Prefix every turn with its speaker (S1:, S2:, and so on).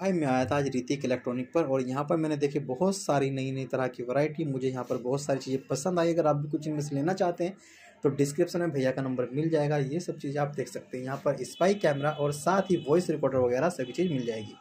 S1: भाई, मैं आया था आज ऋतिक इलेक्ट्रॉनिक पर और यहाँ पर मैंने देखे बहुत सारी नई नई तरह की वैरायटी। मुझे यहाँ पर बहुत सारी चीज़ें पसंद आई। अगर आप भी कुछ इनमें से लेना चाहते हैं तो डिस्क्रिप्शन में भैया का नंबर मिल जाएगा। ये सब चीज़ आप देख सकते हैं। यहाँ पर स्पाई कैमरा और साथ ही वॉइस रिकॉर्डर वगैरह सभी चीज़ मिल जाएगी।